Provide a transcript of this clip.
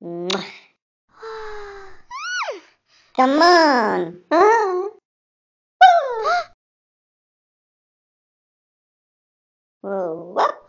Come on. Whoa, whoop.